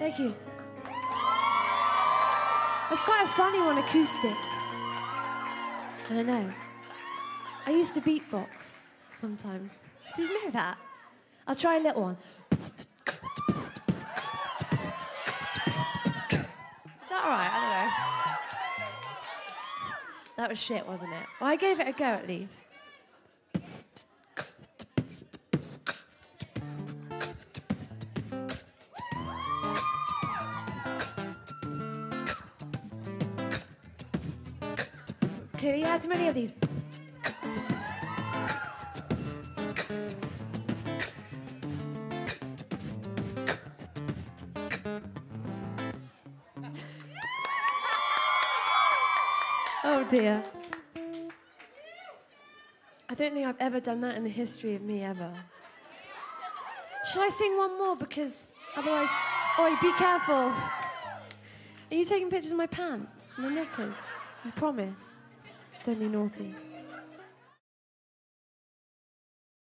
Thank you. That's quite a funny one, acoustic. I don't know. I used to beatbox sometimes. Did you know that? I'll try a little one. Is that alright? I don't know. That was shit, wasn't it? Well, I gave it a go at least. Had too many of these. Oh dear. I don't think I've ever done that in the history of me ever. Should I sing one more? Because otherwise. Oi, be careful. Are you taking pictures of my pants, my knickers? You promise? Don't be naughty.